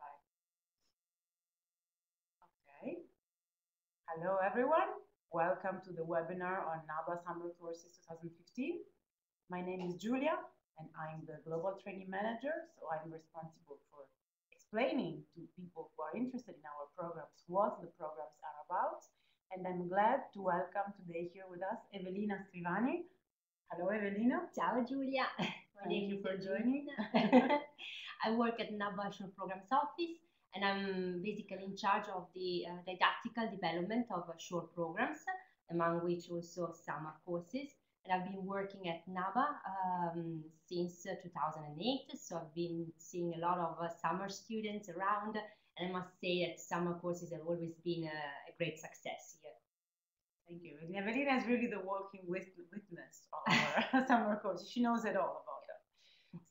fai. Okay. Hello, everyone. Welcome to the webinar on NABA Summer Courses 2015. My name is Julia, and I'm the Global Training Manager, so I'm responsible for explaining to people who are interested in our programs what the programs are about. And I'm glad to welcome today here with us Evelina Scrivani. Hello, Evelina. Ciao, Julia. Thank you for joining. I work at NABA Short Programs Office and I'm basically in charge of the uh, didactical development of uh, short programs, among which also summer courses. And I've been working at NABA um, since uh, 2008, so I've been seeing a lot of uh, summer students around, and I must say that summer courses have always been a, a great success here. Thank you. Evelina is really the walking witness of our summer course. She knows it all about that.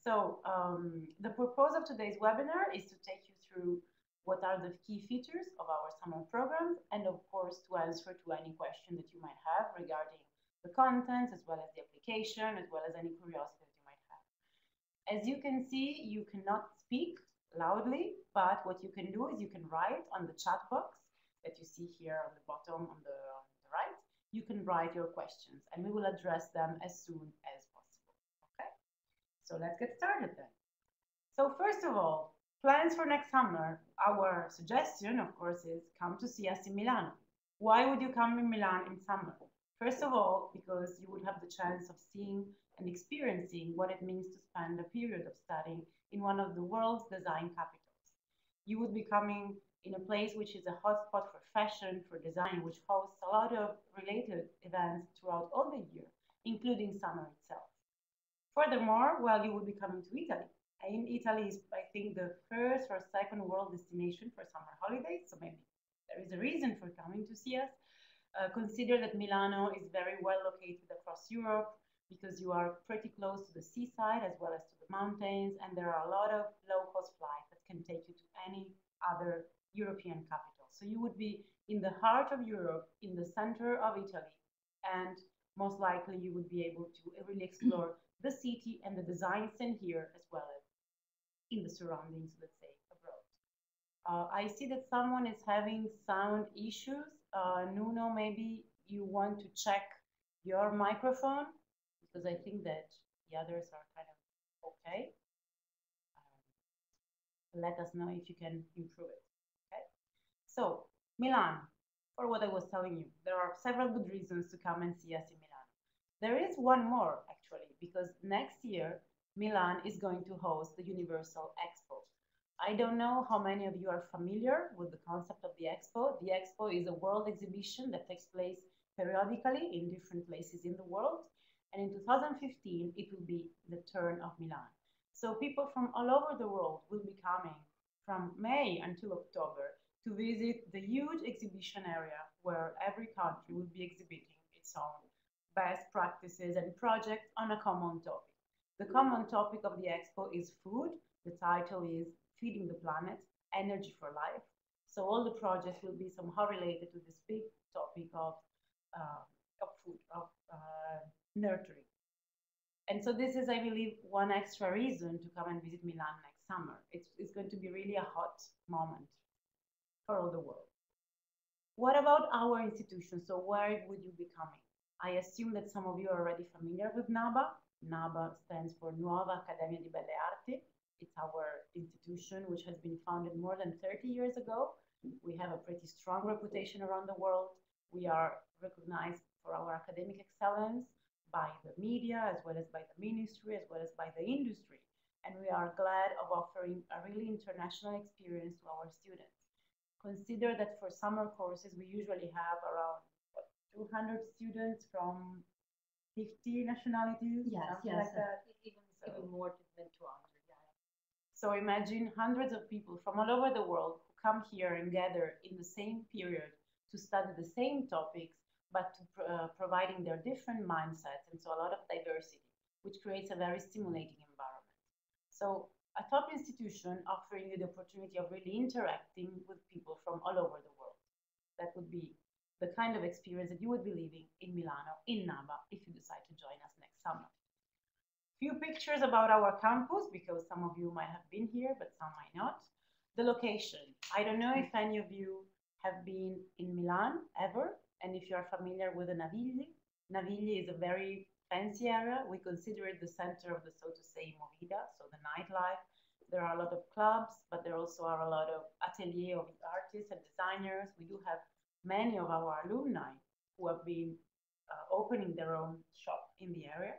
so um, the purpose of today's webinar is to take you through what are the key features of our summer programs and of course to answer to any question that you might have regarding the contents as well as the application as well as any curiosity that you might have. As you can see, you cannot speak loudly, but what you can do is you can write on the chat box that you see here on the bottom on the right. You can write your questions and we will address them as soon as possible, okay? so let's get started then. So first of all, plans for next summer. Our suggestion, of course, is come to see us in Milan. Why would you come in Milan in summer? First of all, because you would have the chance of seeing and experiencing what it means to spend a period of studying in one of the world's design capitals. You would be coming in a place which is a hotspot for fashion, for design, which hosts a lot of related events throughout all the year, including summer itself. Furthermore, well, you will be coming to Italy. And Italy is, I think, the first or second world destination for summer holidays. So maybe there is a reason for coming to see us. Uh, consider that Milano is very well located across Europe because you are pretty close to the seaside as well as to the mountains, and there are a lot of low cost flights that can take you to any other European capital. So you would be in the heart of Europe, in the center of Italy, and most likely you would be able to really explore the city and the design scene here as well as in the surroundings, let's say, abroad. Uh, I see that someone is having sound issues. Uh, Nuno, maybe you want to check your microphone because I think that the others are kind of okay. Um, let us know if you can improve it. So Milan, for what I was telling you, there are several good reasons to come and see us in Milan. There is one more actually, because next year Milan is going to host the Universal Expo. I don't know how many of you are familiar with the concept of the Expo. The Expo is a world exhibition that takes place periodically in different places in the world. And in 2015, it will be the turn of Milan. So people from all over the world will be coming from May until October to visit the huge exhibition area where every country will be exhibiting its own best practices and projects on a common topic. The common topic of the expo is food. The title is Feeding the Planet, Energy for Life. So all the projects will be somehow related to this big topic of, uh, of food, of uh, nurturing. And so this is, I believe, one extra reason to come and visit Milan next summer. It's, it's going to be really a hot moment for all the world. What about our institution? So where would you be coming? I assume that some of you are already familiar with NABA. NABA stands for Nuova Accademia di Belle Arti. It's our institution which has been founded more than 30 years ago. We have a pretty strong reputation around the world. We are recognized for our academic excellence by the media, as well as by the ministry, as well as by the industry. And we are glad of offering a really international experience to our students. Consider that for summer courses, we usually have around 200 students from 50 nationalities. Yes, yes, like that. Even, so, even more than 200. Yeah. So imagine hundreds of people from all over the world who come here and gather in the same period to study the same topics, but to, uh, providing their different mindsets, and so a lot of diversity, which creates a very stimulating environment. So a top institution offering you the opportunity of really interacting with people from all over the world. That would be the kind of experience that you would be living in Milano, in Naba, if you decide to join us next summer. Few pictures about our campus because some of you might have been here, but some might not. The location. I don't know if any of you have been in Milan ever, and if you are familiar with the Navigli. Navigli is a very fancy area. We consider it the center of the, so to say, movida, so the nightlife. There are a lot of clubs, but there also are a lot of atelier of artists and designers. We do have many of our alumni who have been uh, opening their own shop in the area.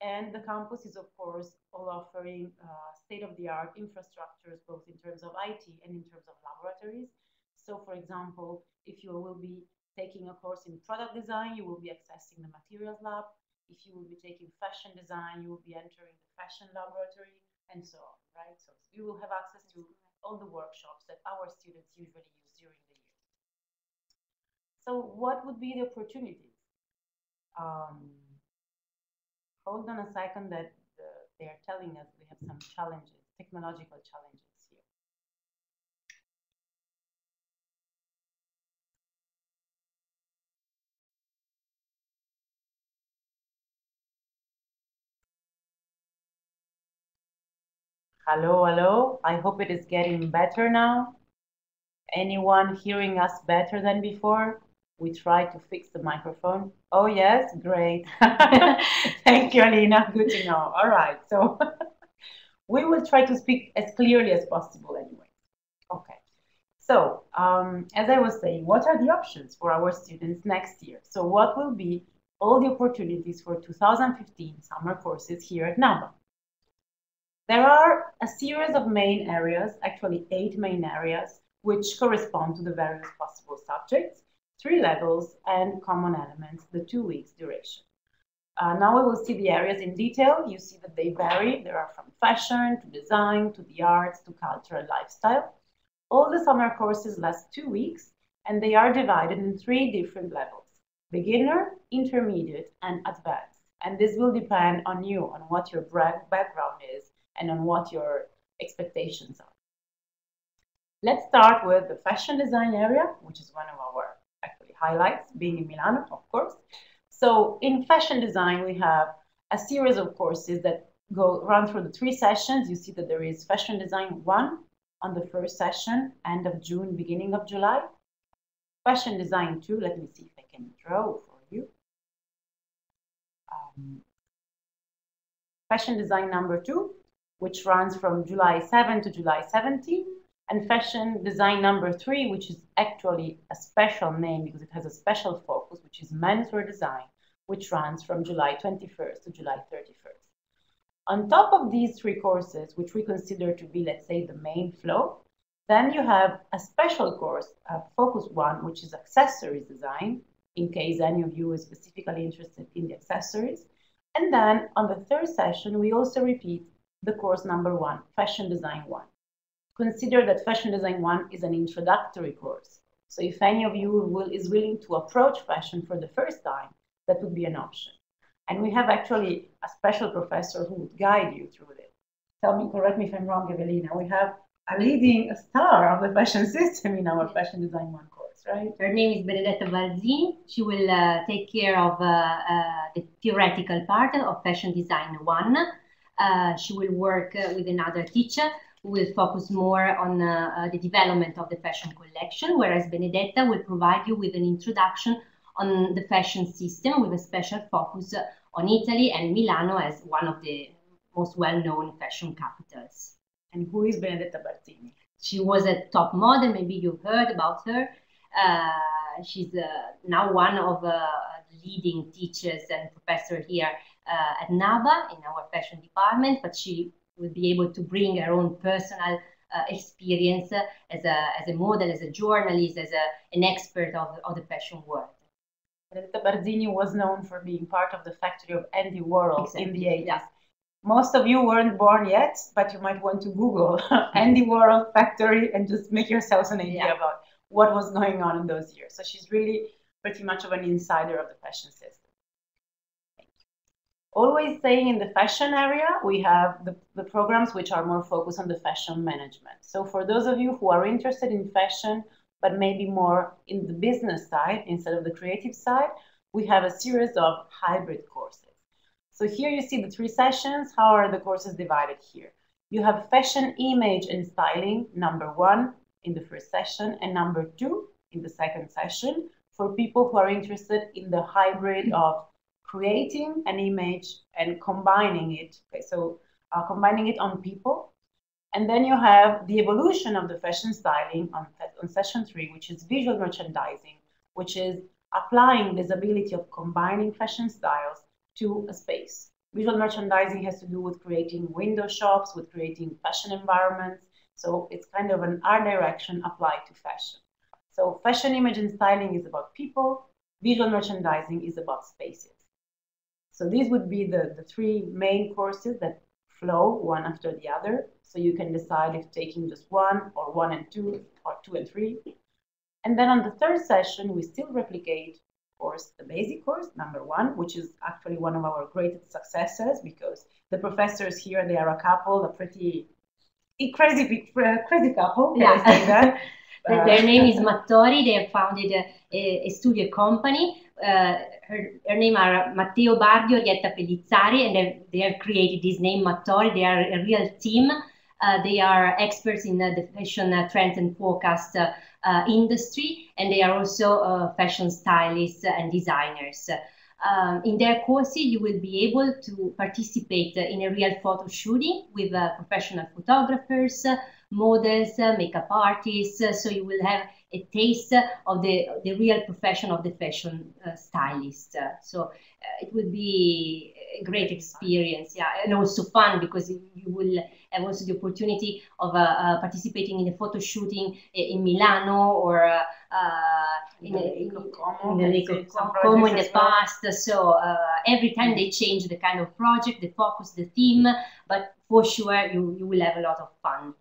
And the campus is, of course, all offering uh, state-of-the-art infrastructures, both in terms of IT and in terms of laboratories. So, for example, if you will be taking a course in product design, you will be accessing the materials lab. If you will be taking fashion design, you will be entering the fashion laboratory, and so on, right? So you will have access to all the workshops that our students usually use during the year. So what would be the opportunities? Um, hold on a second that the, they are telling us we have some challenges, technological challenges Hello, hello. I hope it is getting better now. Anyone hearing us better than before? we try to fix the microphone. Oh, yes, great. Thank you, Alina. Good to know. All right, so we will try to speak as clearly as possible anyway. Okay, so um, as I was saying, what are the options for our students next year? So what will be all the opportunities for 2015 summer courses here at NABA? There are a series of main areas, actually eight main areas, which correspond to the various possible subjects three levels and common elements, the two weeks duration. Uh, now we will see the areas in detail. You see that they vary. There are from fashion to design to the arts to culture and lifestyle. All the summer courses last two weeks and they are divided in three different levels, beginner, intermediate, and advanced. And this will depend on you, on what your background is and on what your expectations are. Let's start with the fashion design area, which is one of our actually highlights, being in Milano, of course. So in fashion design, we have a series of courses that go run through the three sessions. You see that there is fashion design one on the first session, end of June, beginning of July. Fashion design two, let me see if I can draw for you. Um, fashion design number two, which runs from July 7 to July 17 and fashion design number three, which is actually a special name because it has a special focus, which is menswear design, which runs from July 21st to July 31st. On top of these three courses, which we consider to be, let's say, the main flow, then you have a special course, a focus one, which is accessories design, in case any of you is specifically interested in the accessories. And then on the third session, we also repeat the course number one, fashion design one consider that Fashion Design 1 is an introductory course. So if any of you will, is willing to approach fashion for the first time, that would be an option. And we have actually a special professor who would guide you through this. Tell me, correct me if I'm wrong, Evelina. We have a leading star of the fashion system in our Fashion Design 1 course, right? Her name is Benedetta Barzini. She will uh, take care of uh, uh, the theoretical part of Fashion Design 1. Uh, she will work uh, with another teacher who will focus more on uh, the development of the fashion collection, whereas Benedetta will provide you with an introduction on the fashion system with a special focus on Italy and Milano as one of the most well-known fashion capitals. And who is Benedetta Barzini? She was a top model, maybe you've heard about her. Uh, she's uh, now one of uh, leading teachers and professor here uh, at NABA in our fashion department, but she will be able to bring her own personal uh, experience as a, as a model, as a journalist, as a, an expert of, of the fashion world. Benedetta Barzini was known for being part of the factory of Andy Warhol exactly. in the 80s. Yeah. Most of you weren't born yet, but you might want to Google Andy Warhol factory and just make yourselves an idea yeah. about what was going on in those years. So she's really pretty much of an insider of the fashion system always saying in the fashion area, we have the, the programs which are more focused on the fashion management. So for those of you who are interested in fashion, but maybe more in the business side instead of the creative side, we have a series of hybrid courses. So here you see the three sessions. How are the courses divided here? You have fashion, image, and styling, number one in the first session, and number two in the second session for people who are interested in the hybrid of creating an image and combining it. Okay, so uh, combining it on people. And then you have the evolution of the fashion styling on, on session three, which is visual merchandising, which is applying this ability of combining fashion styles to a space. Visual merchandising has to do with creating window shops, with creating fashion environments. So it's kind of an art direction applied to fashion. So fashion image and styling is about people, visual merchandising is about spaces. So these would be the, the three main courses that flow one after the other. So you can decide if taking just one or one and two or two and three. And then on the third session, we still replicate course, the basic course, number one, which is actually one of our greatest successes because the professors here, they are a couple, a pretty crazy, crazy couple. Yeah. uh, Their name is Mattori. They have founded a, a studio company. Uh, her, her name are Matteo Bardi, Orietta Pellizzari, and they, have created this name Mattori. They are a real team. Uh, they are experts in uh, the fashion uh, trends and forecast uh, industry, and they are also uh, fashion stylists and designers. Um, in their courses, you will be able to participate in a real photo shooting with professional photographers, models, makeup artists. so you will have a taste of the, the real profession of the fashion uh, stylist. Uh, so uh, it would be a great experience, yeah, and also fun because you will have also the opportunity of uh, uh, participating in a photo shooting in Milano or uh, in, the Lake of Como in, in the past. So every time they change the kind of project, the focus, the theme, but for sure you, you will have a lot of fun.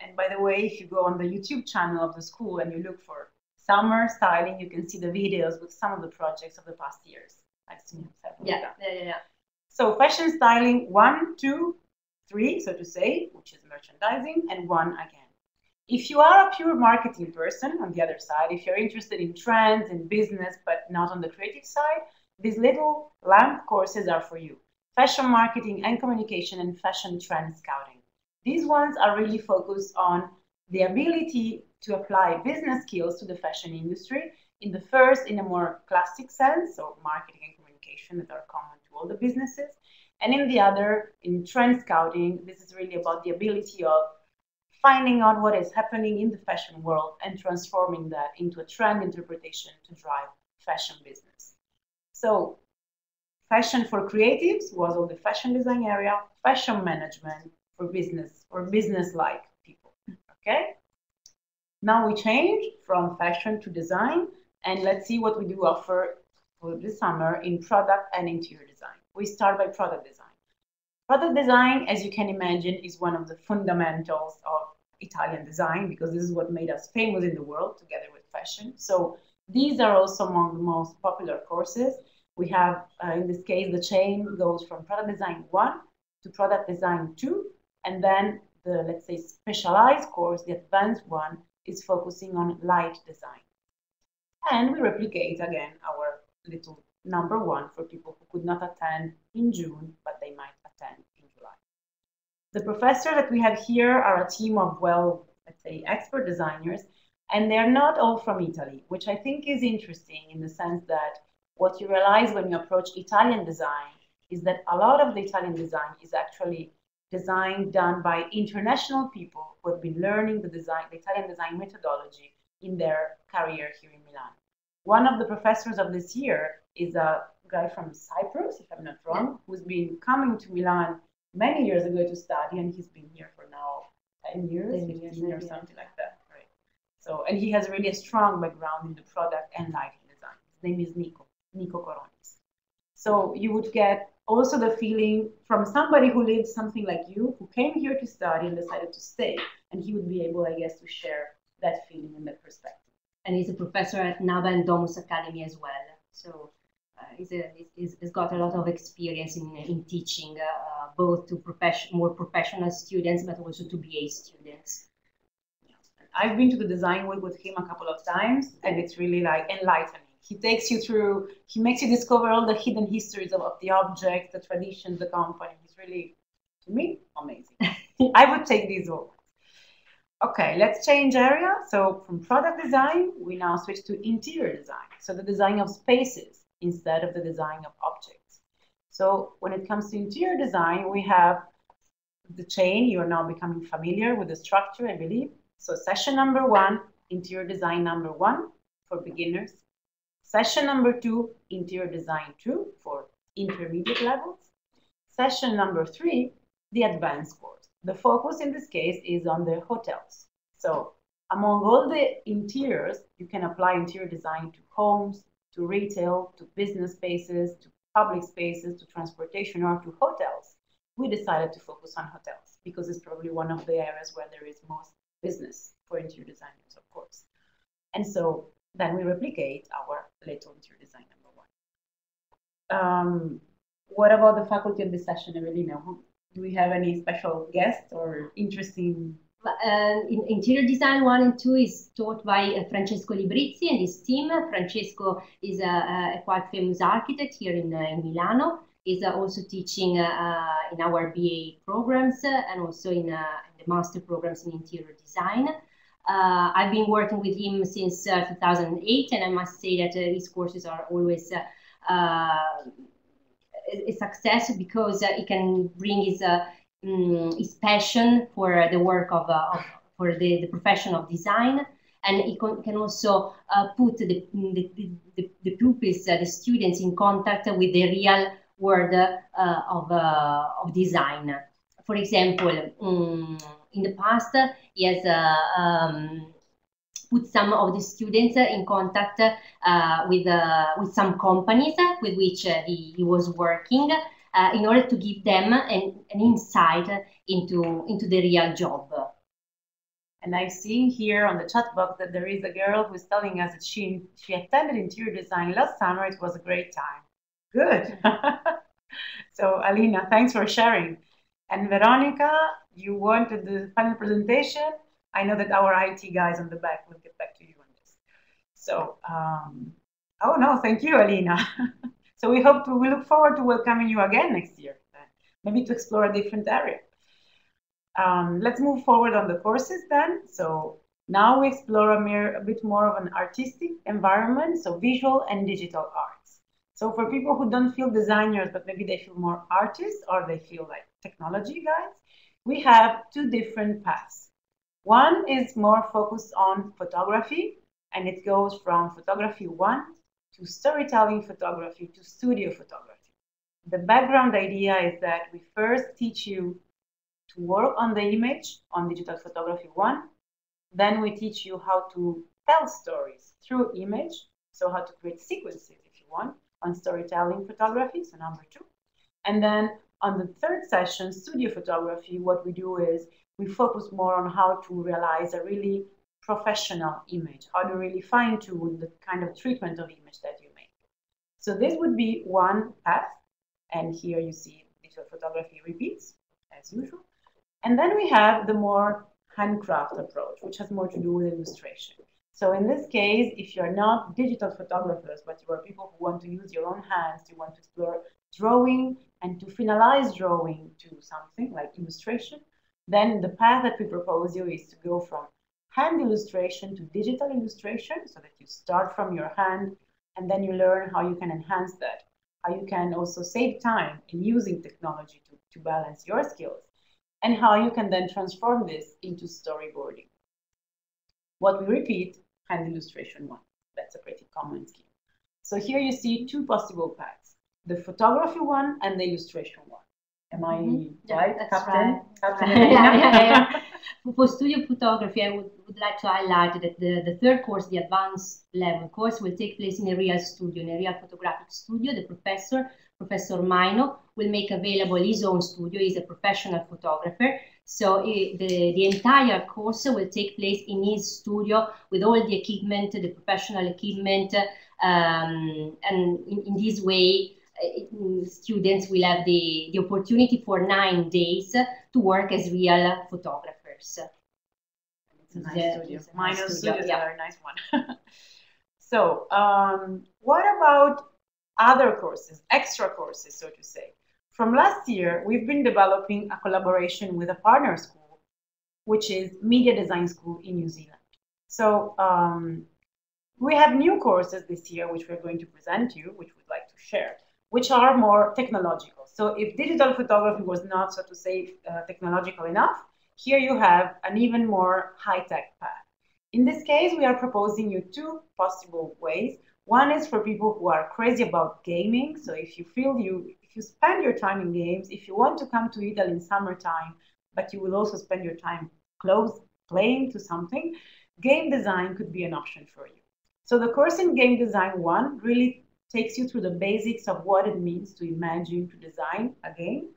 And by the way, if you go on the YouTube channel of the school and you look for summer styling, you can see the videos with some of the projects of the past years. I've seen several. Yeah, yeah, yeah, yeah. So fashion styling one, two, three, so to say, which is merchandising, and one again. If you are a pure marketing person on the other side, if you're interested in trends and business, but not on the creative side, these little lamp courses are for you. Fashion marketing and communication and fashion trend scouting. These ones are really focused on the ability to apply business skills to the fashion industry. In the first, in a more classic sense, so marketing and communication that are common to all the businesses. And in the other, in trend scouting, this is really about the ability of finding out what is happening in the fashion world and transforming that into a trend interpretation to drive fashion business. So fashion for creatives was all the fashion design area, fashion management for business or business-like people, okay? Now we change from fashion to design and let's see what we do offer for this summer in product and interior design. We start by product design. Product design, as you can imagine, is one of the fundamentals of Italian design because this is what made us famous in the world together with fashion. So these are also among the most popular courses. We have, uh, in this case, the chain goes from product design one to product design two, and then the, let's say, specialized course, the advanced one, is focusing on light design. And we replicate again our little number one for people who could not attend in June, but they might attend in July. The professors that we have here are a team of, well, let's say, expert designers, and they're not all from Italy, which I think is interesting in the sense that what you realize when you approach Italian design is that a lot of the Italian design is actually design done by international people who have been learning the design, the Italian design methodology in their career here in Milan. One of the professors of this year is a guy from Cyprus, if I'm not wrong, who's been coming to Milan many years ago to study, and he's been here for now 10 years, 10 years, or something like that. Right. So, and he has really a strong background in the product and lighting design. His name is Nico, Nico Coronis. So you would get also the feeling from somebody who lived something like you, who came here to study and decided to stay, and he would be able, I guess, to share that feeling and that perspective. And he's a professor at NABA and Domus Academy as well. So uh, he's, a, he's, he's got a lot of experience in, in teaching uh, both to profession, more professional students, but also to BA students. I've been to the design week with him a couple of times, and it's really like enlightening. He takes you through, he makes you discover all the hidden histories of, of the object, the traditions, the company. He's really, to me, amazing. I would take these all. Okay, let's change area. So from product design, we now switch to interior design. So the design of spaces instead of the design of objects. So when it comes to interior design, we have the chain. You're now becoming familiar with the structure, I believe. So session number one, interior design number one for beginners. Session number two, interior design two for intermediate levels. Session number three, the advanced course. The focus in this case is on the hotels. So among all the interiors, you can apply interior design to homes, to retail, to business spaces, to public spaces, to transportation, or to hotels. We decided to focus on hotels because it's probably one of the areas where there is most business for interior designers, of course. And so then we replicate our little interior design number one. Um, what about the faculty of this session, Evelina? Do we have any special guests or interesting? Uh, in interior design one and two is taught by uh, Francesco Librizzi and his team. Francesco is a, a quite famous architect here in, uh, in Milano. He's uh, also teaching uh, in our BA programs and also in, in, the master programs in interior design. I've been working with him since 2008, and I must say that his courses are always a success because uh, he can bring his um, his passion for the work of, uh, of for the, the profession of design and he can also uh, put the, the, the, the pupils, uh, the students in contact with the real world uh, of, uh, of design. For example, um, in the past, he has um, put some of the students in contact uh, with, uh, with some companies with which uh, he, he, was working in order to give them an, an insight into, into the real job. And I've seen here on the chat box that there is a girl who's telling us that she, she attended interior design last summer. It was a great time. Good. so, Alina, thanks for sharing. And Veronica, you wanted the final presentation. I know that our IT guys on the back will get back to you on this. So, um, oh no, thank you, Alina. so we hope to, we look forward to welcoming you again next year, maybe to explore a different area. Um, let's move forward on the courses then. So now we explore a, mere, a bit more of an artistic environment, so visual and digital arts. So for people who don't feel designers, but maybe they feel more artists or they feel like technology guys, we have two different paths. One is more focused on photography, and it goes from photography one to storytelling photography to studio photography. The background idea is that we first teach you to work on the image on digital photography one, then we teach you how to tell stories through image, so how to create sequences if you want on storytelling photography, so number two. And then on the third session, studio photography, what we do is we focus more on how to realize a really professional image, how to really fine tune the kind of treatment of image that you make. So this would be one path. And here you see digital photography repeats as usual. And then we have the more handcraft approach, which has more to do with illustration. So in this case, if you're not digital photographers, but you are people who want to use your own hands, you want to explore drawing and to finalize drawing to something like illustration, then the path that we propose you is to go from hand illustration to digital illustration so that you start from your hand and then you learn how you can enhance that, how you can also save time in using technology to, to balance your skills, and how you can then transform this into storyboarding. What we repeat, hand illustration one. That's a pretty common scheme. So here you see two possible paths, the photography one and the illustration one. Am I mm-hmm. right, yeah, Captain? Right. Captain yeah, yeah, yeah. For studio photography, I would, would like to highlight that the, the third course, the advanced level course, will take place in a real studio, in a real photographic studio. The professor, Professor Maino, will make available his own studio. He's a professional photographer. So it, the, the entire course will take place in his studio with all the equipment, the professional equipment. Um, and in, in this way, students will have the, the opportunity for nine days to work as real photographers. It's a nice studio. Maino's studio, studio is yeah. a nice one. So, um, what about other courses, extra courses, so to say? From last year, we've been developing a collaboration with a partner school, which is Media Design School in New Zealand. So, um, we have new courses this year, which we're going to present to you, which we'd like to share, which are more technological. So if digital photography was not, so to say, uh, technological enough, here you have an even more high-tech path. In this case, we are proposing you two possible ways. One is for people who are crazy about gaming. So if you feel you, if you spend your time in games, if you want to come to Italy in summertime, but you will also spend your time close playing to something, game design could be an option for you. So the course in game design one really takes you through the basics of what it means to imagine, to design a game.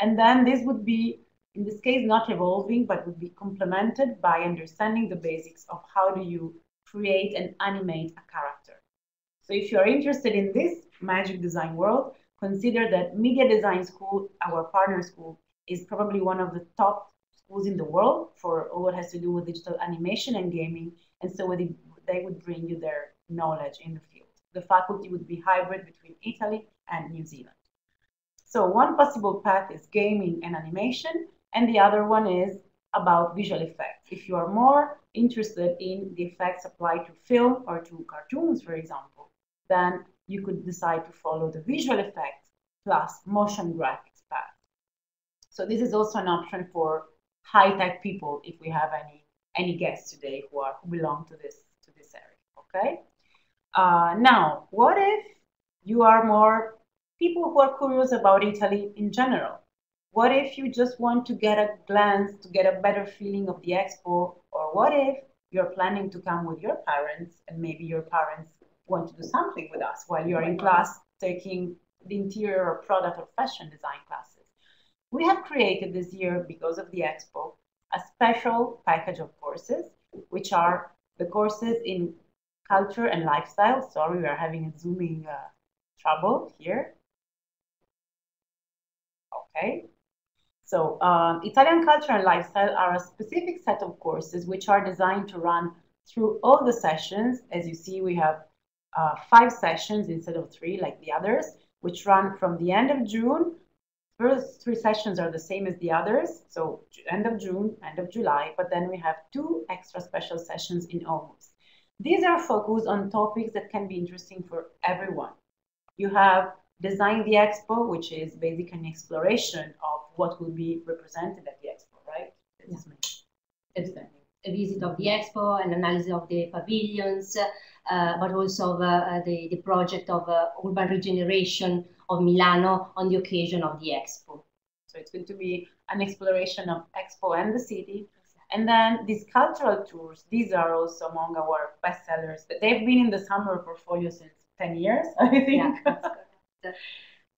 And then this would be, in this case, not evolving, but would be complemented by understanding the basics of how do you create and animate a character. So if you are interested in this magic design world, consider that Media Design School, our partner school, is probably one of the top schools in the world for all what has to do with digital animation and gaming. And so they would bring you their knowledge in the field. The faculty would be hybrid between Italy and New Zealand. So one possible path is gaming and animation, and the other one is about visual effects. If you are more interested in the effects applied to film or to cartoons, for example, then you could decide to follow the visual effects plus motion graphics path. So this is also an option for high-tech people if we have any any guests today who are who belong to this to this area. okay? Uh, now, what if you are more people who are curious about Italy in general? What if you just want to get a glance, to get a better feeling of the expo? Or what if you're planning to come with your parents and maybe your parents want to do something with us while you're in class taking the interior or product or fashion design classes? We have created this year, because of the expo, a special package of courses, which are the courses in culture and lifestyle. Sorry, we are having a zooming uh, trouble here. Okay. So um, Italian culture and lifestyle are a specific set of courses which are designed to run through all the sessions. As you see, we have uh, five sessions instead of three like the others, which run from the end of June. First three sessions are the same as the others, so end of June, end of July, but then we have two extra special sessions in August. These are focused on topics that can be interesting for everyone. You have Design the Expo, which is basically an exploration of what will be represented at the expo, right? It's a visit of the expo, an analysis of the pavilions, uh, but also of, uh, the, the project of uh, urban regeneration of Milano on the occasion of the expo. So it's going to be an exploration of expo and the city, and then these cultural tours, these are also among our bestsellers. But they've been in the summer portfolio since 10 years, I think. Yeah,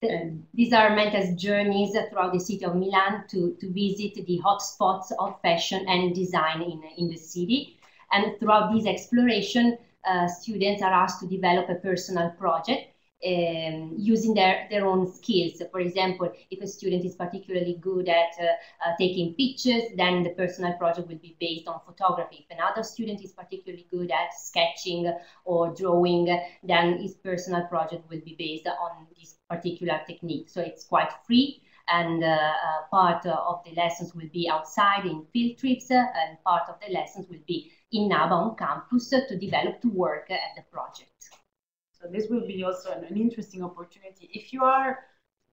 the, these are meant as journeys throughout the city of Milan to, to visit the hotspots of fashion and design in, in the city. And throughout this exploration, uh, students are asked to develop a personal project um, using their, their own skills. For example, if a student is particularly good at uh, uh, taking pictures, then the personal project will be based on photography. If another student is particularly good at sketching or drawing, then his personal project will be based on this particular technique. So it's quite free and uh, uh, part of the lessons will be outside in field trips uh, and part of the lessons will be in NABA on campus to develop to work at the project. So this will be also an, an interesting opportunity. If you are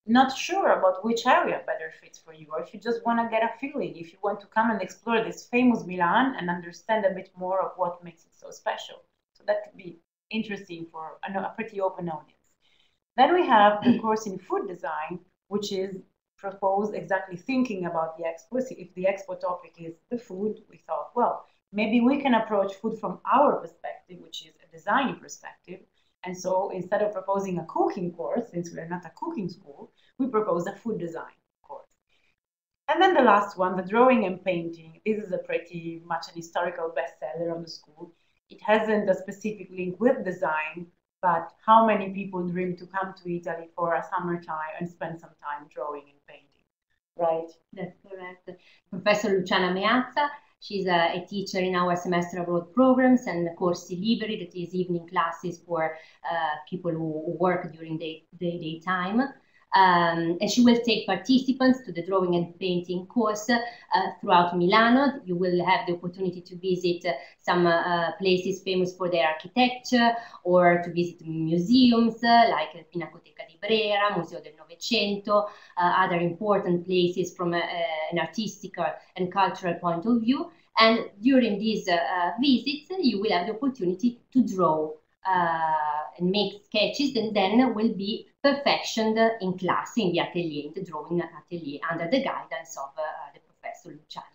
not sure about which area better fits for you, or if you just want to get a feeling, if you want to come and explore this famous Milan and understand a bit more of what makes it so special. So that could be interesting for a, a pretty open audience. Then we have the course in food design, which is proposed exactly thinking about the expo. If the expo topic is the food, we thought, well, maybe we can approach food from our perspective, which is a design perspective, and so instead of proposing a cooking course, since we're not a cooking school, we propose a food design course. And then the last one, the drawing and painting. This is a pretty much an historical bestseller on the school. It hasn't a specific link with design, but how many people dream to come to Italy for a summertime and spend some time drawing and painting, right? That's correct. Professor Luciana Meazza She's a, a, teacher in our semester abroad programs and course delivery, that is evening classes for uh, people who work during the, the daytime. Um, and she will take participants to the drawing and painting course uh, throughout Milano. You will have the opportunity to visit uh, some uh, places famous for their architecture or to visit museums uh, like Pinacoteca di Brera, Museo del Novecento, uh, other important places from an artistic and cultural point of view. And during these visits, you will have the opportunity to draw and make sketches and then will be perfectioned in class in the atelier, in the drawing atelier, under the guidance of uh, the professor Luciana.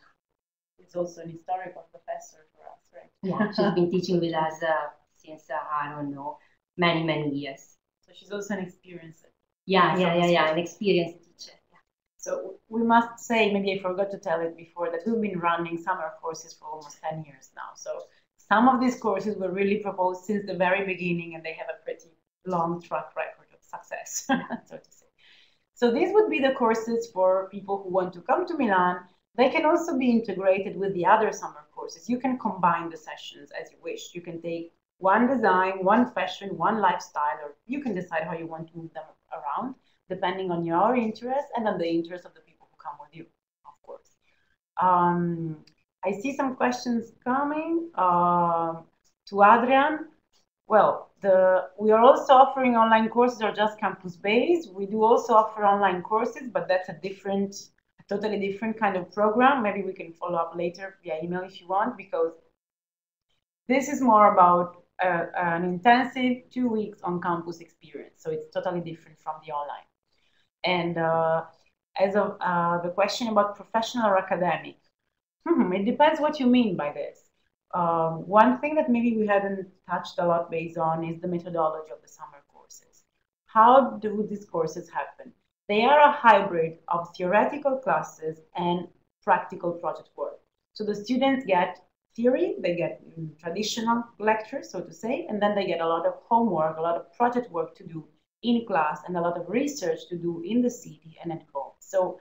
It's also an historical professor for us, right? Yeah, she's been teaching with us uh, since, uh, I don't know, many, many years. So she's also an experienced Yeah, yeah, yeah, yeah, an experienced teacher. Yeah. So we must say, maybe I forgot to tell it before, that we've been running summer courses for almost 10 years now. So some of these courses were really proposed since the very beginning and they have a pretty long track record of success, so to say. So these would be the courses for people who want to come to Milan. They can also be integrated with the other summer courses. You can combine the sessions as you wish. You can take one design, one fashion, one lifestyle, or you can decide how you want to move them around, depending on your interest and on the interest of the people who come with you, of course. Um, I see some questions coming uh, to Adrian. Well, the, we are also offering online courses or just campus based. We do also offer online courses, but that's a different, totally different kind of program. Maybe we can follow up later via email if you want, because this is more about uh, an intensive two weeks on campus experience. So it's totally different from the online. And uh, as of uh, the question about professional or academic, hmm, it depends what you mean by this. Um, one thing that maybe we haven't touched a lot based on is the methodology of the summer courses. How do these courses happen? They are a hybrid of theoretical classes and practical project work. So the students get theory, they get mm, traditional lectures, so to say, and then they get a lot of homework, a lot of project work to do in class, and a lot of research to do in the city and at home. So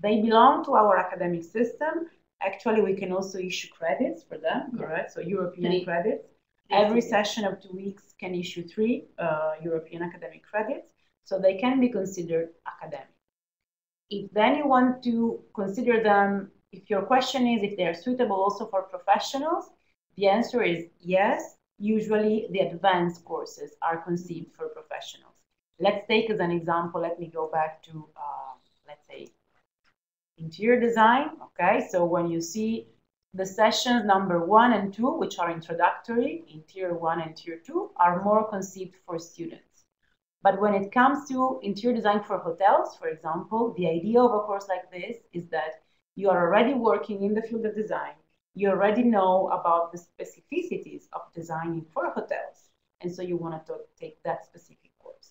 they belong to our academic system, Actually, we can also issue credits for them, correct? So European credits. Every session of two weeks can issue three uh, European academic credits, so they can be considered academic. If then you want to consider them, if your question is if they are suitable also for professionals, the answer is yes. Usually the advanced courses are conceived for professionals. Let's take as an example, let me go back to, uh, interior design. Okay, so when you see the sessions number one and two, which are introductory in tier one and tier two, are more conceived for students. But when it comes to interior design for hotels, for example, the idea of a course like this is that you are already working in the field of design. You already know about the specificities of designing for hotels. And so you want to take that specific course.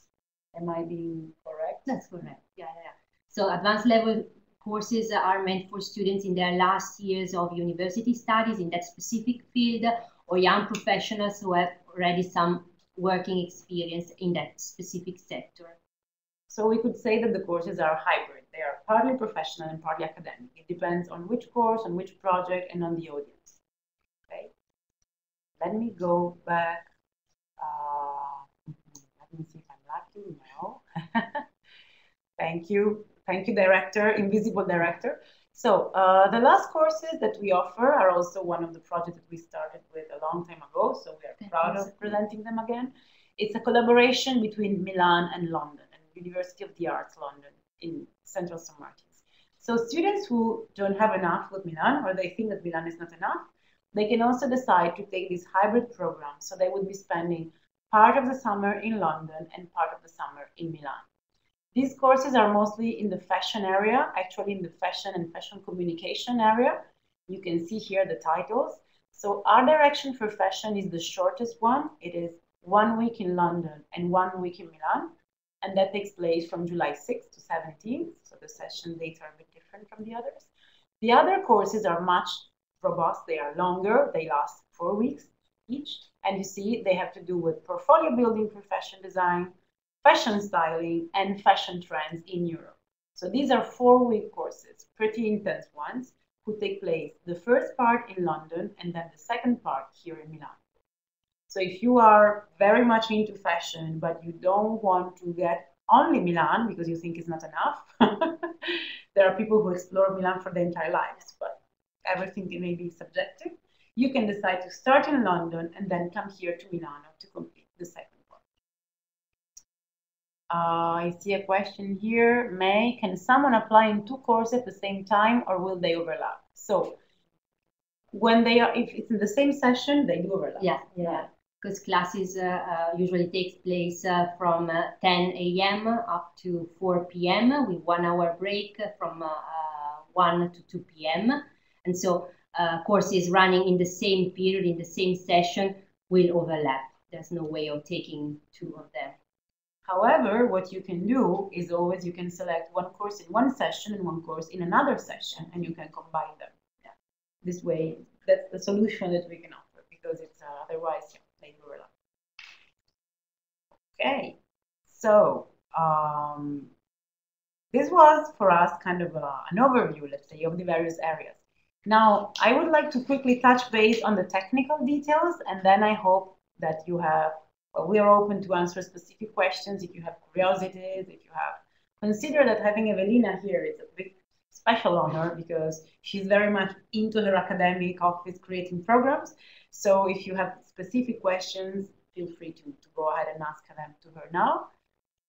Am I being correct? That's correct. Yeah, yeah. So advanced level courses are meant for students in their last years of university studies in that specific field or young professionals who have already some working experience in that specific sector. So we could say that the courses are hybrid. They are partly professional and partly academic. It depends on which course, on which project, and on the audience. Okay. Let me go back. Uh, let me see if I'm lucky. No. Thank you. Thank you, director, invisible director. So uh, the last courses that we offer are also one of the projects that we started with a long time ago. So we are proud of presenting them again. It's a collaboration between Milan and London and University of the Arts London in Central St. Martin's. So students who don't have enough with Milan or they think that Milan is not enough, they can also decide to take this hybrid program. So they would be spending part of the summer in London and part of the summer in Milan. These courses are mostly in the fashion area, actually in the fashion and fashion communication area. You can see here the titles. So Art Direction for Fashion is the shortest one. It is one week in London and one week in Milan. And that takes place from July 6th to 17th. So the session dates are a bit different from the others. The other courses are much robust. They are longer. They last four weeks each. And you see they have to do with portfolio building for fashion design, fashion styling, and fashion trends in Europe. So these are four-week courses, pretty intense ones. who take place the first part in London and then the second part here in Milan. So if you are very much into fashion, but you don't want to get only Milan because you think it's not enough, there are people who explore Milan for their entire lives, but everything may be subjective. You can decide to start in London and then come here to Milano to complete the second. Uh, I see a question here. May, can someone apply in two courses at the same time or will they overlap? So when they are, if it's in the same session, they do overlap. Yeah, yeah. Because classes uh, uh, usually takes place uh, from uh, 10 a.m. up to 4 p.m. with one hour break from uh, uh, 1 to 2 p.m. And so courses running in the same period, in the same session, will overlap. There's no way of taking two of them. However, what you can do is always you can select one course in one session and one course in another session, and you can combine them. Yeah. This way, that's the solution that we can offer because it's uh, otherwise yeah. Okay, so um, this was for us kind of uh, an overview, let's say, of the various areas. Now, I would like to quickly touch base on the technical details, and then I hope that you have we are open to answer specific questions if you have curiosities, if you have. Consider that having Evelina here is a big special honor because she's very much into her academic office creating programs. So if you have specific questions, feel free to, to go ahead and ask them to her now.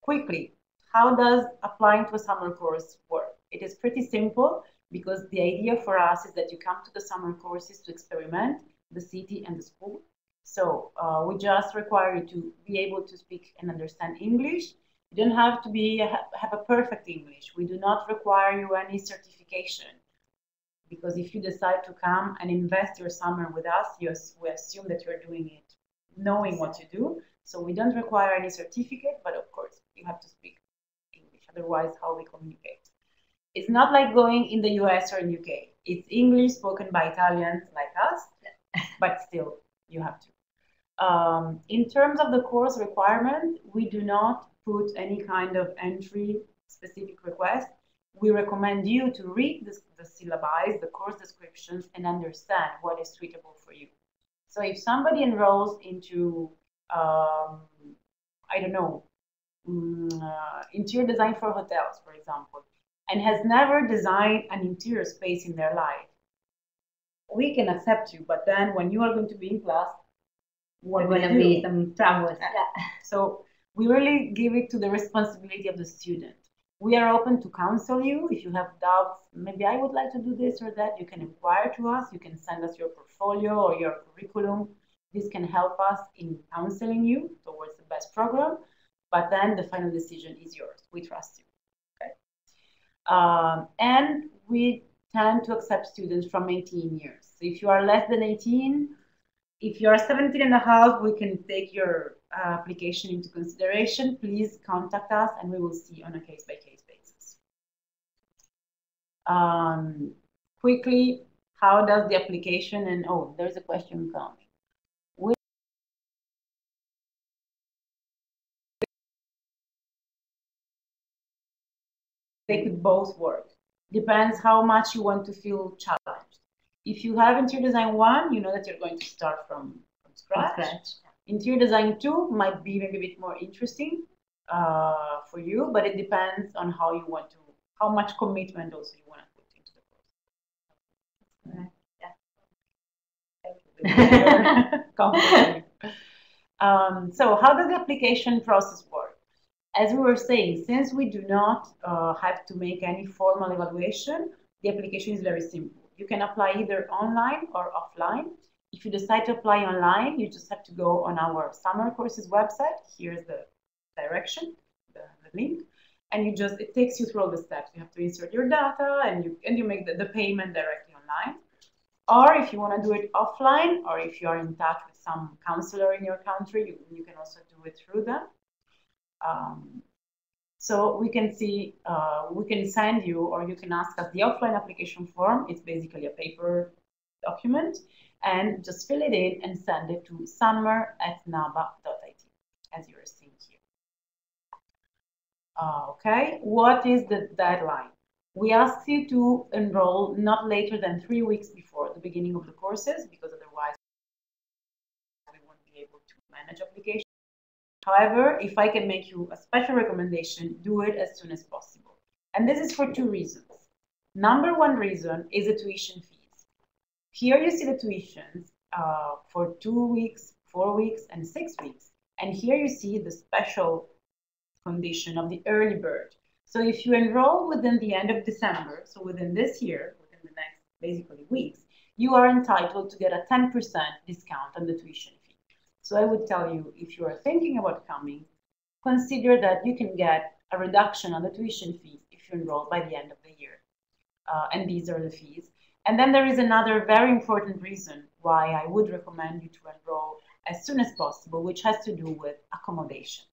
Quickly, how does applying to a summer course work? It is pretty simple because the idea for us is that you come to the summer courses to experiment the city and the school so uh, we just require you to be able to speak and understand English. You don't have to be have a perfect English. We do not require you any certification because if you decide to come and invest your summer with us, you, we assume that you're doing it knowing what you do. So we don't require any certificate, but of course you have to speak English. Otherwise, how we communicate? It's not like going in the US or in UK. It's English spoken by Italians like us, but still you have to. Um, in terms of the course requirement, we do not put any kind of entry specific request. We recommend you to read the, the syllabi, the course descriptions, and understand what is suitable for you. So if somebody enrolls into, um, I don't know, um, uh, interior design for hotels, for example, and has never designed an interior space in their life, we can accept you. But then when you are going to be in class, what going to be some troubles. Yeah. So we really give it to the responsibility of the student. We are open to counsel you. If you have doubts, maybe I would like to do this or that, you can inquire to us. You can send us your portfolio or your curriculum. This can help us in counseling you towards the best program. But then the final decision is yours. We trust you. Okay. Um, and we tend to accept students from 18 years. So if you are less than 18, if you are 17 and a half, we can take your uh, application into consideration. Please contact us and we will see on a case-by-case basis. Um, quickly, how does the application and, oh, there's a question coming. they could both work. Depends how much you want to feel challenged. If you have interior design one, you know that you're going to start from, from scratch. scratch. Interior design two might be maybe a bit more interesting uh, for you, but it depends on how you want to, how much commitment also you want to put into the course. Yeah. um, so how does the application process work? As we were saying, since we do not uh, have to make any formal evaluation, the application is very simple you can apply either online or offline. If you decide to apply online, you just have to go on our summer courses website. Here's the direction, the, the link, and you just it takes you through all the steps. You have to insert your data and you and you make the, the payment directly online. Or if you want to do it offline, or if you are in touch with some counselor in your country, you, you can also do it through them. Um, so we can see, uh, we can send you or you can ask us the offline application form. It's basically a paper document and just fill it in and send it to summer at naba.it as you're seeing here. Uh, okay, what is the deadline? we ask you to enroll not later than three weeks before the beginning of the courses because otherwise we won't be able to manage applications. However, if I can make you a special recommendation, do it as soon as possible. And this is for two reasons. Number one reason is the tuition fees. Here you see the tuitions uh, for two weeks, four weeks, and six weeks. And here you see the special condition of the early bird. So if you enroll within the end of December, so within this year, within the next basically weeks, you are entitled to get a 10% discount on the tuition. So I would tell you, if you are thinking about coming, consider that you can get a reduction on the tuition fee if you enroll by the end of the year. Uh, and these are the fees. And then there is another very important reason why I would recommend you to enroll as soon as possible, which has to do with accommodation.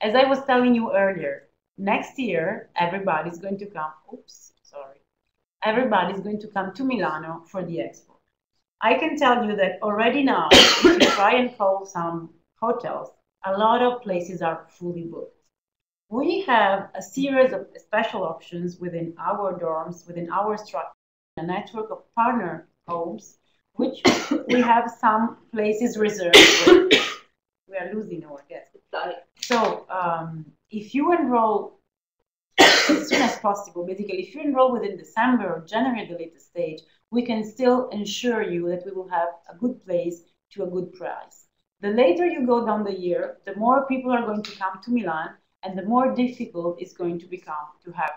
As I was telling you earlier, next year everybody's going to come. Oops, sorry. Everybody's going to come to Milano for the expo. I can tell you that already now, if you try and call some hotels, a lot of places are fully booked. We have a series of special options within our dorms, within our structure, a network of partner homes, which we have some places reserved. we are losing our guests. Sorry. So um, if you enroll as soon as possible, basically, if you enroll within December or January at the latest stage, we can still ensure you that we will have a good place to a good price. The later you go down the year, the more people are going to come to Milan, and the more difficult it's going to become to have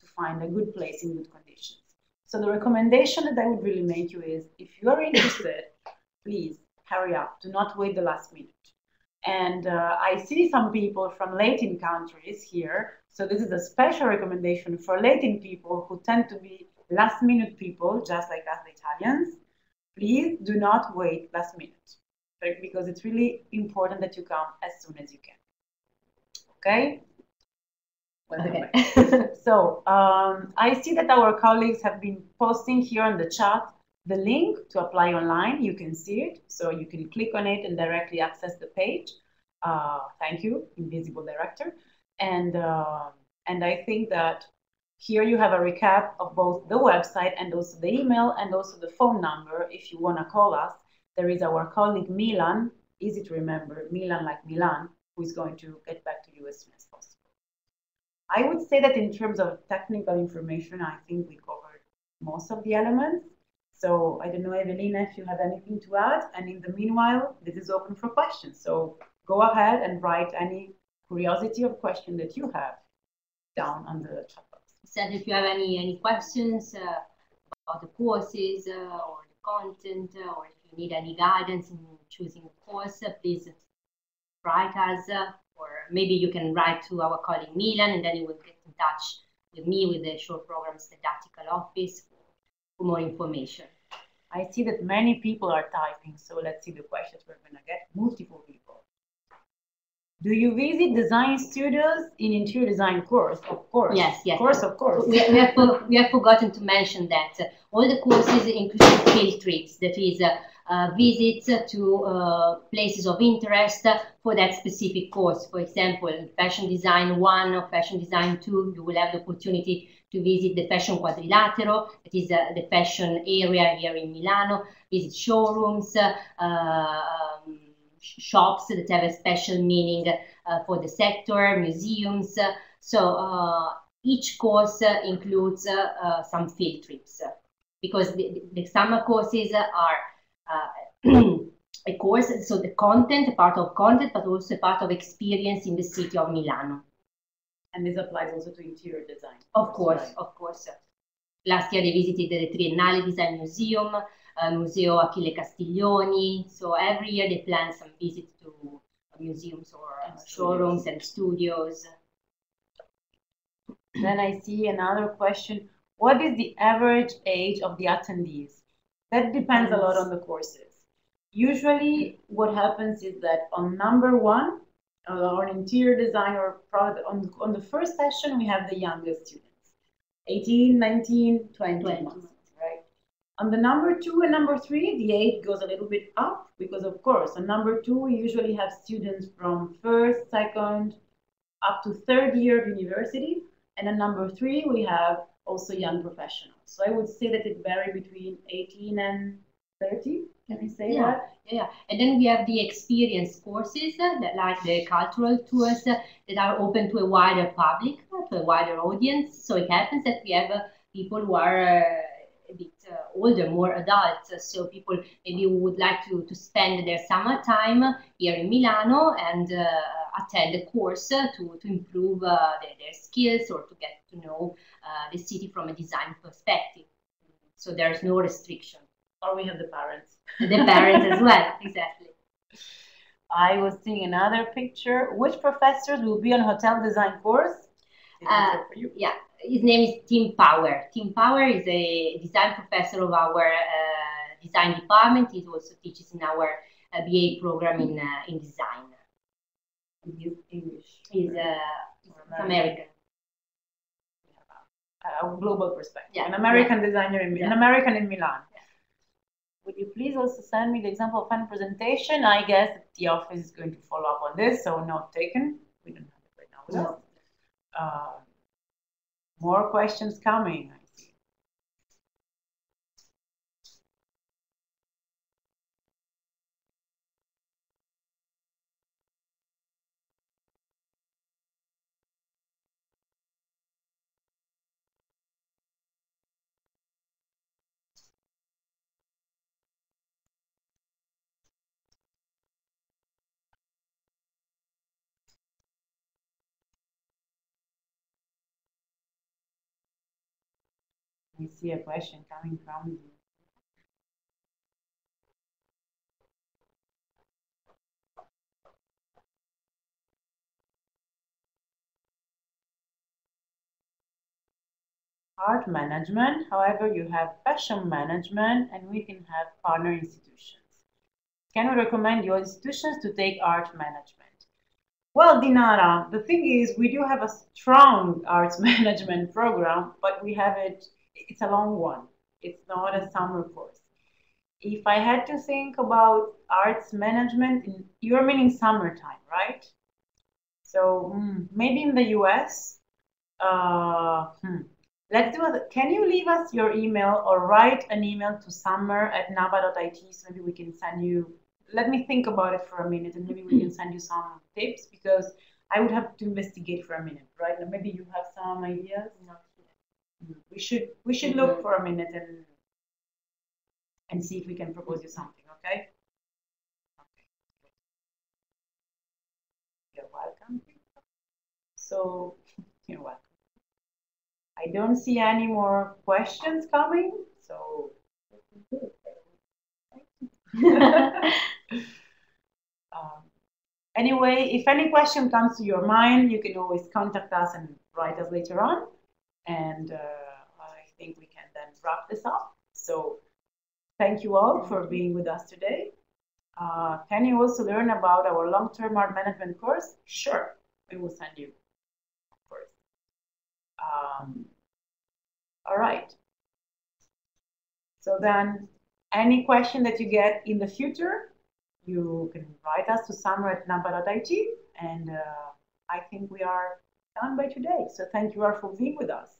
to find a good place in good conditions. So the recommendation that I would really make you is, if you are interested, please hurry up. Do not wait the last minute. And uh, I see some people from Latin countries here. So this is a special recommendation for Latin people who tend to be last minute people, just like us, the Italians. Please do not wait last minute because it's really important that you come as soon as you can. Okay? Okay. so um, I see that our colleagues have been posting here on the chat the link to apply online. You can see it, so you can click on it and directly access the page. Uh, thank you, Invisible Director. And, uh, and I think that here you have a recap of both the website and also the email and also the phone number if you want to call us. There is our colleague Milan, easy to remember, Milan like Milan, who is going to get back to you as soon as possible. I would say that in terms of technical information, I think we covered most of the elements. So I don't know, Evelina, if you have anything to add. And in the meanwhile, this is open for questions. So go ahead and write any curiosity or question that you have down on the chat So if you have any, any questions uh, about the courses uh, or the content, uh, or if you need any guidance in choosing a course, please write us, or maybe you can write to our colleague Milan, and then you will get in touch with me with the short programs didactical office for more information. I see that many people are typing, so let's see the questions we're going to get. Multiple people. Do you visit design studios in interior design course? Of course. Yes, yes. Of course, of course. We, we, have, we have forgotten to mention that uh, all the courses include field trips, that is, uh, uh, visits to uh, places of interest for that specific course. For example, Fashion Design 1 or Fashion Design 2, you will have the opportunity to visit the Fashion Quadrilatero, that is uh, the fashion area here in Milano, visit showrooms, uh, um, shops that have a special meaning uh, for the sector, museums. So uh, each course includes uh, some field trips because the, the summer courses are a course, so the content, a part of content, but also part of experience in the city of Milano. And this applies also to interior design. Of course, right? of course. Last year they visited the Triennale Design Museum, uh, Museo Achille Castiglioni. So every year they plan some visits to museums or and showrooms and studios. Then I see another question. What is the average age of the attendees? That depends a lot on the courses. Usually what happens is that on number one, uh, on interior design or product, on, on the first session, we have the youngest students, 18, 19, 20, 20. months? On the number two and number three, the age goes a little bit up because, of course, on number two, we usually have students from first, second, up to third year of university. And on number three, we have also young professionals. So I would say that it varies between 18 and 30. Can I say yeah. that? Yeah, and then we have the experience courses uh, that like the cultural tours uh, that are open to a wider public, uh, to a wider audience. So it happens that we have people who are uh, a bit uh, older, more adults. So people maybe would like to, to spend their summer time here in Milano and attend a course to, to improve their, their skills or to get to know the city from a design perspective. So there's no restriction. Or we have the parents. the parents as well, exactly. I was seeing another picture. Which professors will be on hotel design course? Uh, yeah, his name is Tim Power. Tim Power is a design professor of our uh, design department. He also teaches in our uh, BA program in uh, in design. He's English. He's uh, American. A global perspective. Yeah. An American yeah. designer in yeah. an American in Milan. Would you please also send me the example of fan presentation? I guess the office is going to follow up on this, so note taken. We don't have it right now no. Uh, more questions coming. We see a question coming from the art management. However, you have fashion management and we can have partner institutions. Can we recommend your institutions to take art management? Well, Dinara, the thing is we do have a strong arts management program, but we have it it's a long one. It's not a summer course. If I had to think about arts management, you're meaning summertime, right? So mm, maybe in the US, uh, hmm. let's do. Can you leave us your email or write an email to summer at naba.it so maybe we can send you, let me think about it for a minute and maybe we can send you some tips because I would have to investigate for a minute, right? maybe you have some ideas. We should we should look for a minute and and see if we can propose you something, okay? Okay. You're welcome. So you're welcome. I don't see any more questions coming, so um, anyway, if any question comes to your mind, you can always contact us and write us later on. And uh, I think we can then wrap this up. So thank you all for being with us today. Uh, can you also learn about our long-term art management course? Sure, we will send you, of course. Um, all right. So then, any question that you get in the future, you can write us to summer at naba.it, and uh, I think we are done by today. So thank you all for being with us.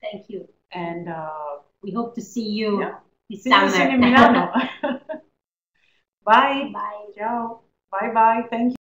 Thank you. And uh, we hope to see you yeah, this see summer. you soon in Milano. bye. Bye. Ciao. Bye bye. Thank you.